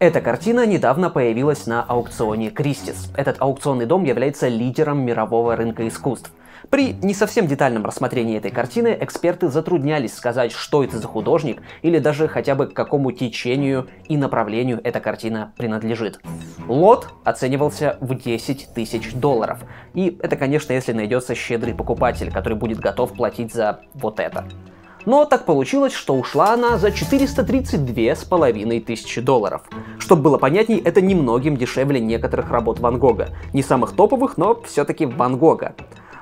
Эта картина недавно появилась на аукционе Кристис. Этот аукционный дом является лидером мирового рынка искусств. При не совсем детальном рассмотрении этой картины эксперты затруднялись сказать, что это за художник, или даже хотя бы к какому течению и направлению эта картина принадлежит. Лот оценивался в 10 тысяч долларов. И это, конечно, если найдется щедрый покупатель, который будет готов платить за вот это. Но так получилось, что ушла она за 432 с половиной тысячи долларов. Чтобы было понятней, это немногим дешевле некоторых работ Ван Гога. Не самых топовых, но все-таки Ван Гога.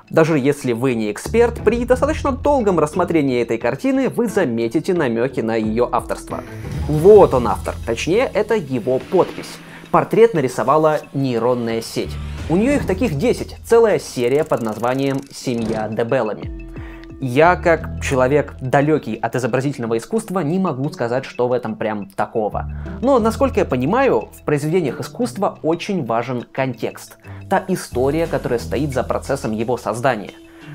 Даже если вы не эксперт, при достаточно долгом рассмотрении этой картины вы заметите намеки на ее авторство. Вот он автор, точнее это его подпись. Портрет нарисовала нейронная сеть. У нее их таких 10, целая серия под названием «Семья Дебеллами». Я, как человек далекий от изобразительного искусства, не могу сказать, что в этом прям такого. Но, насколько я понимаю, в произведениях искусства очень важен контекст. Та история, которая стоит за процессом его создания.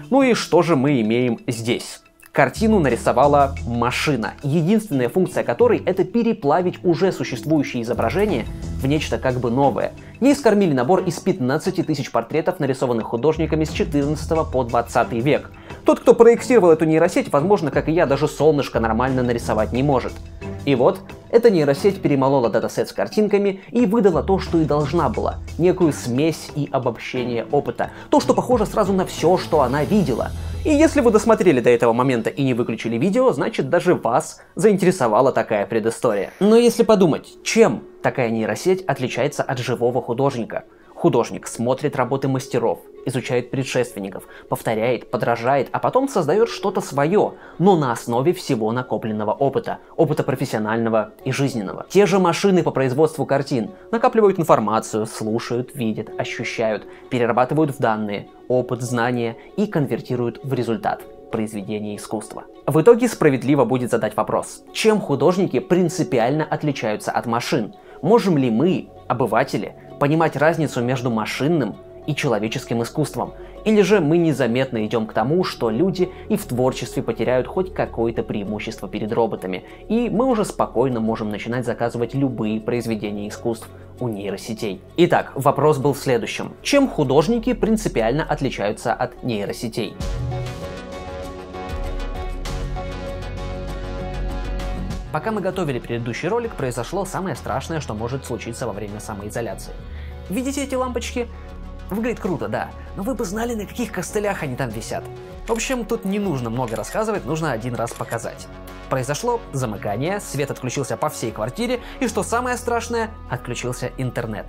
Ну и что же мы имеем здесь? Картину нарисовала машина, единственная функция которой это переплавить уже существующее изображение в нечто как бы новое. Ей скормили набор из 15 тысяч портретов, нарисованных художниками с 14 по 20 век. Тот, кто проектировал эту нейросеть, возможно, как и я, даже солнышко нормально нарисовать не может. И вот, эта нейросеть перемолола датасет с картинками и выдала то, что и должна была. Некую смесь и обобщение опыта. То, что похоже сразу на все, что она видела. И если вы досмотрели до этого момента и не выключили видео, значит даже вас заинтересовала такая предыстория. Но если подумать, чем такая нейросеть отличается от живого художника? Художник смотрит работы мастеров, изучает предшественников, повторяет, подражает, а потом создает что-то свое, но на основе всего накопленного опыта, опыта профессионального и жизненного. Те же машины по производству картин накапливают информацию, слушают, видят, ощущают, перерабатывают в данные, опыт, знания и конвертируют в результат произведения искусства. В итоге справедливо будет задать вопрос, чем художники принципиально отличаются от машин? Можем ли мы, обыватели, понимать разницу между машинным и человеческим искусством. Или же мы незаметно идем к тому, что люди и в творчестве потеряют хоть какое-то преимущество перед роботами, и мы уже спокойно можем начинать заказывать любые произведения искусств у нейросетей. Итак, вопрос был в следующем. Чем художники принципиально отличаются от нейросетей? Пока мы готовили предыдущий ролик, произошло самое страшное, что может случиться во время самоизоляции. Видите эти лампочки? Выглядит круто, да, но вы бы знали, на каких костылях они там висят. В общем, тут не нужно много рассказывать, нужно один раз показать. Произошло замыкание, свет отключился по всей квартире, и что самое страшное, отключился интернет.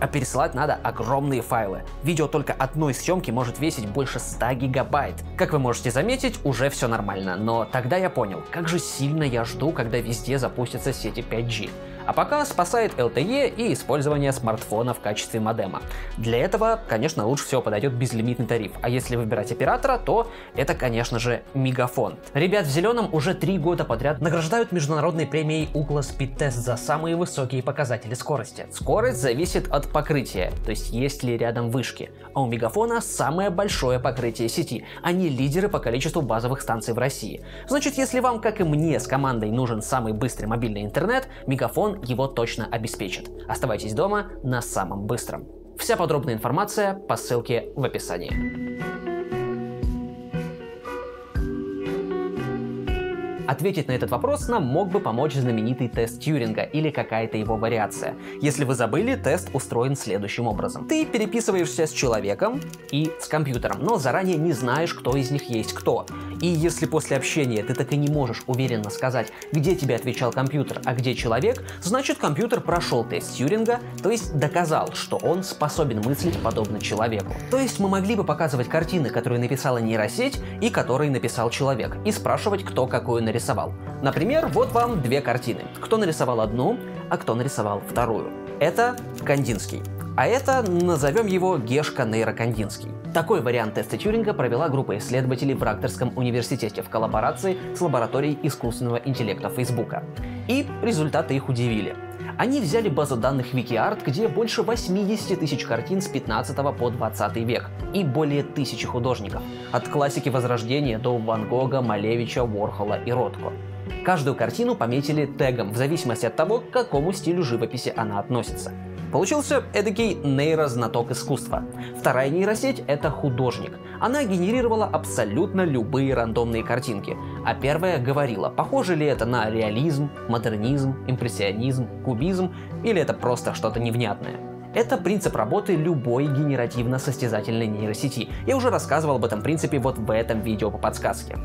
А пересылать надо огромные файлы. Видео только одной съемки может весить больше 100 гигабайт. Как вы можете заметить, уже все нормально, но тогда я понял, как же сильно я жду, когда везде запустятся сети 5G. А пока спасает LTE и использование смартфона в качестве модема. Для этого, конечно, лучше всего подойдет безлимитный тариф, а если выбирать оператора, то это, конечно же, Мегафон. Ребят в зеленом уже три года подряд награждают международной премией Ookla Speed за самые высокие показатели скорости. Скорость зависит от покрытия, то есть есть ли рядом вышки. А у Мегафона самое большое покрытие сети, они лидеры по количеству базовых станций в России. Значит, если вам, как и мне, с командой нужен самый быстрый мобильный интернет, Мегафон его точно обеспечит. Оставайтесь дома на самом быстром. Вся подробная информация по ссылке в описании. Ответить на этот вопрос нам мог бы помочь знаменитый тест Тьюринга или какая-то его вариация. Если вы забыли, тест устроен следующим образом. Ты переписываешься с человеком и с компьютером, но заранее не знаешь, кто из них есть кто. И если после общения ты так и не можешь уверенно сказать, где тебе отвечал компьютер, а где человек, значит компьютер прошел тест Тьюринга, то есть доказал, что он способен мыслить подобно человеку. То есть мы могли бы показывать картины, которые написала нейросеть и которые написал человек, и спрашивать, кто какую нарисовал. Например, вот вам две картины. Кто нарисовал одну, а кто нарисовал вторую. Это Кандинский. А это, назовем его Гешка Нейрокандинский. Такой вариант теста Тьюринга провела группа исследователей в Ракторском университете в коллаборации с лабораторией искусственного интеллекта Фейсбука. И результаты их удивили. Они взяли базу данных WikiArt, где больше 80 тысяч картин с 15 по 20 век и более тысячи художников, от классики Возрождения до Ван Гога, Малевича, Уорхола и Ротко. Каждую картину пометили тегом в зависимости от того, к какому стилю живописи она относится. Получился эдакий нейрознаток искусства. Вторая нейросеть — это художник. Она генерировала абсолютно любые рандомные картинки. А первая говорила, похоже ли это на реализм, модернизм, импрессионизм, кубизм или это просто что-то невнятное. Это принцип работы любой генеративно-состязательной нейросети. Я уже рассказывал об этом принципе вот в этом видео по подсказке.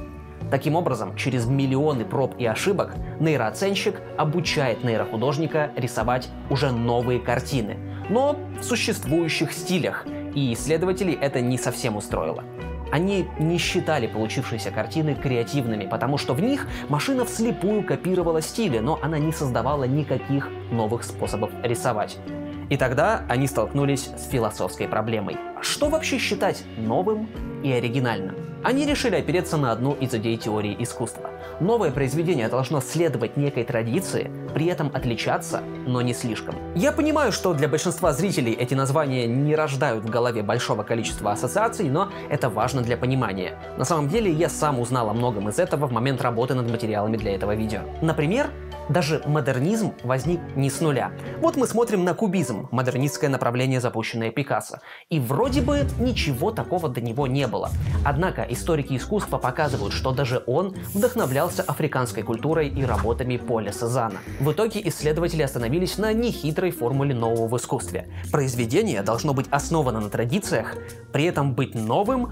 Таким образом, через миллионы проб и ошибок нейрооценщик обучает нейрохудожника рисовать уже новые картины, но в существующих стилях, и исследователей это не совсем устроило. Они не считали получившиеся картины креативными, потому что в них машина вслепую копировала стили, но она не создавала никаких новых способов рисовать. И тогда они столкнулись с философской проблемой. Что вообще считать новым и оригинальным? Они решили опереться на одну из идей теории искусства. Новое произведение должно следовать некой традиции, при этом отличаться, но не слишком. Я понимаю, что для большинства зрителей эти названия не рождают в голове большого количества ассоциаций, но это важно для понимания. На самом деле я сам узнал о многом из этого в момент работы над материалами для этого видео. Например, даже модернизм возник не с нуля. Вот мы смотрим на кубизм, модернистское направление, запущенное Пикассо. И вроде бы ничего такого до него не было. Однако историки искусства показывают, что даже он вдохновлялся африканской культурой и работами Поля Сезана. В итоге исследователи остановились на нехитрой формуле нового в искусстве. Произведение должно быть основано на традициях, при этом быть новым,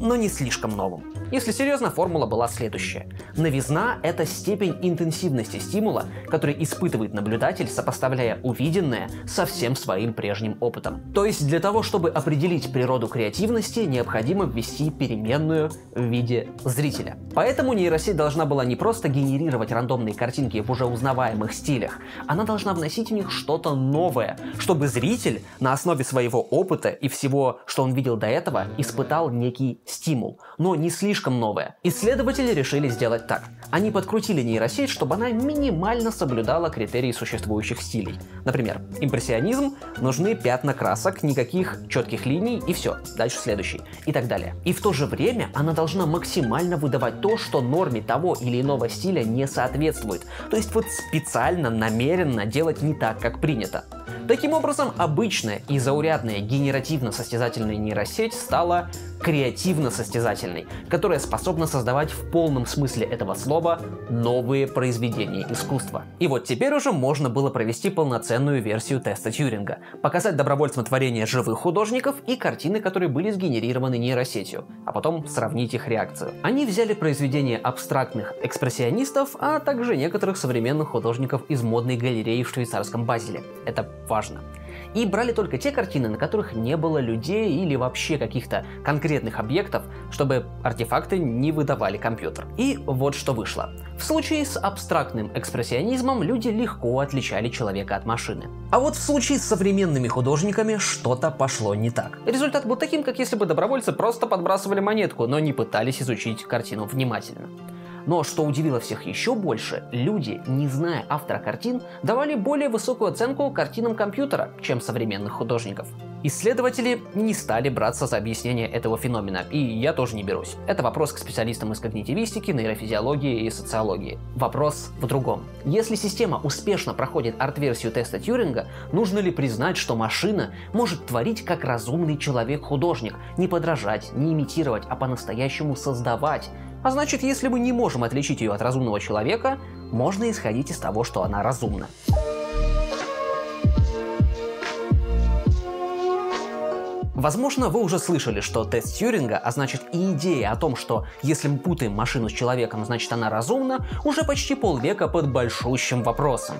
но не слишком новым. Если серьезно, формула была следующая. Новизна — это степень интенсивности стимула, который испытывает наблюдатель, сопоставляя увиденное со всем своим прежним опытом. То есть для того, чтобы определить природу креативности, необходимо ввести переменную в виде зрителя. Поэтому нейросеть должна была не просто генерировать рандомные картинки в уже узнаваемых стилях, она должна вносить в них что-то новое, чтобы зритель на основе своего опыта и всего, что он видел до этого, испытал некий стимул, но не слишком новое. Исследователи решили сделать так. Они подкрутили нейросеть, чтобы она минимально соблюдала критерии существующих стилей. Например, импрессионизм, нужны пятна красок, никаких четких линий и все, дальше следующий и так далее. И в то же время она должна максимально выдавать то, что норме того или иного стиля не соответствует. То есть вот специально, намеренно делать не так, как принято. Таким образом, обычная и заурядная генеративно-состязательная нейросеть стала креативно-состязательной, которая способна создавать в полном смысле этого слова новые произведения искусства. И вот теперь уже можно было провести полноценную версию теста Тьюринга, показать добровольцам творения живых художников и картины, которые были сгенерированы нейросетью, а потом сравнить их реакцию. Они взяли произведения абстрактных экспрессионистов, а также некоторых современных художников из модной галереи в швейцарском Базеле. Это важно. И брали только те картины, на которых не было людей или вообще каких-то конкретных объектов, чтобы артефакты не выдавали компьютер. И вот что вышло. В случае с абстрактным экспрессионизмом люди легко отличали человека от машины. А вот в случае с современными художниками что-то пошло не так. Результат был таким, как если бы добровольцы просто подбрасывали монетку, но не пытались изучить картину внимательно. Но что удивило всех еще больше, люди, не зная автора картин, давали более высокую оценку картинам компьютера, чем современных художников. Исследователи не стали браться за объяснение этого феномена, и я тоже не берусь. Это вопрос к специалистам из когнитивистики, нейрофизиологии и социологии. Вопрос в другом. Если система успешно проходит арт-версию теста Тьюринга, нужно ли признать, что машина может творить как разумный человек-художник, не подражать, не имитировать, а по-настоящему создавать, а значит, если мы не можем отличить ее от разумного человека, можно исходить из того, что она разумна. Возможно, вы уже слышали, что тест Тьюринга, а значит и идея о том, что если мы путаем машину с человеком, значит она разумна, уже почти полвека под большущим вопросом.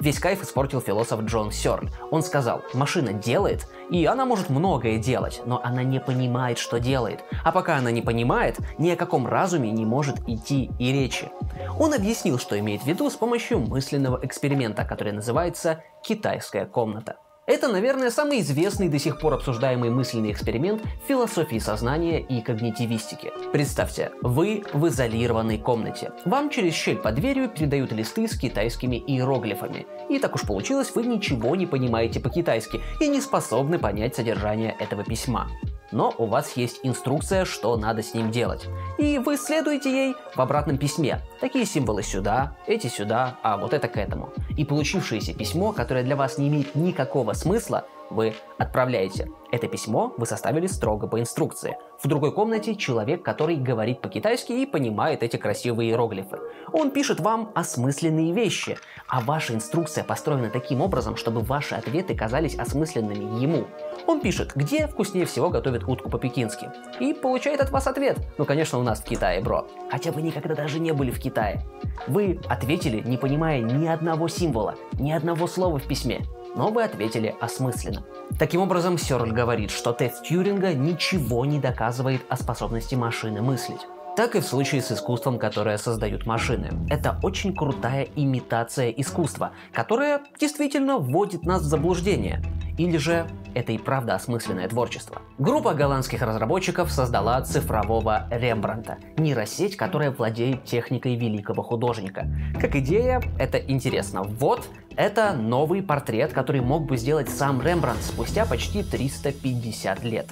Весь кайф испортил философ Джон Сёрль. Он сказал, машина делает, и она может многое делать, но она не понимает, что делает. А пока она не понимает, ни о каком разуме не может идти и речи. Он объяснил, что имеет в виду с помощью мысленного эксперимента, который называется «китайская комната». Это, наверное, самый известный до сих пор обсуждаемый мысленный эксперимент в философии сознания и когнитивистике. Представьте, вы в изолированной комнате. Вам через щель под дверью передают листы с китайскими иероглифами. И так уж получилось, вы ничего не понимаете по-китайски и не способны понять содержание этого письма. Но у вас есть инструкция, что надо с ним делать. И вы следуете ей в обратном письме. Такие символы сюда, эти сюда, а вот это к этому. И получившееся письмо, которое для вас не имеет никакого смысла, вы отправляете. Это письмо вы составили строго по инструкции. В другой комнате человек, который говорит по-китайски и понимает эти красивые иероглифы. Он пишет вам осмысленные вещи, а ваша инструкция построена таким образом, чтобы ваши ответы казались осмысленными ему. Он пишет, где вкуснее всего готовят утку по-пекински. И получает от вас ответ. Ну, конечно, у нас в Китае, бро. Хотя вы никогда даже не были в Китае. Вы ответили, не понимая ни одного символа, ни одного слова в письме но вы ответили осмысленно. Таким образом, Сёрль говорит, что тест Тьюринга ничего не доказывает о способности машины мыслить. Так и в случае с искусством, которое создают машины. Это очень крутая имитация искусства, которая действительно вводит нас в заблуждение. Или же это и правда осмысленное творчество. Группа голландских разработчиков создала цифрового Рембранта, нейросеть, которая владеет техникой великого художника. Как идея, это интересно. Вот это новый портрет, который мог бы сделать сам Рембрандт спустя почти 350 лет.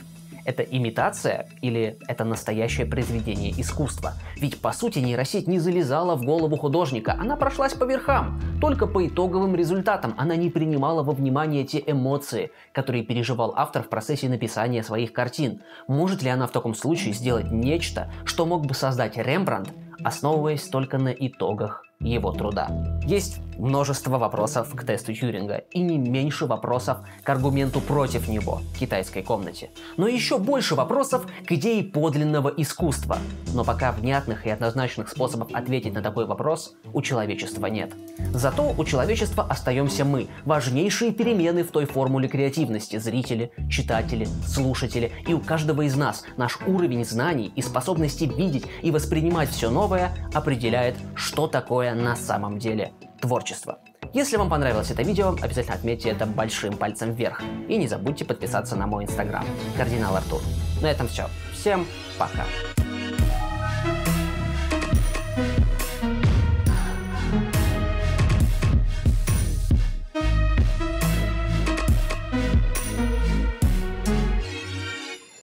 Это имитация или это настоящее произведение искусства? Ведь по сути нейросеть не залезала в голову художника, она прошлась по верхам. Только по итоговым результатам она не принимала во внимание те эмоции, которые переживал автор в процессе написания своих картин. Может ли она в таком случае сделать нечто, что мог бы создать Рембрандт, основываясь только на итогах его труда. Есть множество вопросов к тесту Тьюринга и не меньше вопросов к аргументу против него в китайской комнате. Но еще больше вопросов к идее подлинного искусства. Но пока внятных и однозначных способов ответить на такой вопрос у человечества нет. Зато у человечества остаемся мы, важнейшие перемены в той формуле креативности, зрители, читатели, слушатели, и у каждого из нас наш уровень знаний и способности видеть и воспринимать все новое определяет, что такое на самом деле творчество. Если вам понравилось это видео, обязательно отметьте это большим пальцем вверх. И не забудьте подписаться на мой инстаграм, кардинал Артур. На этом все. Всем пока.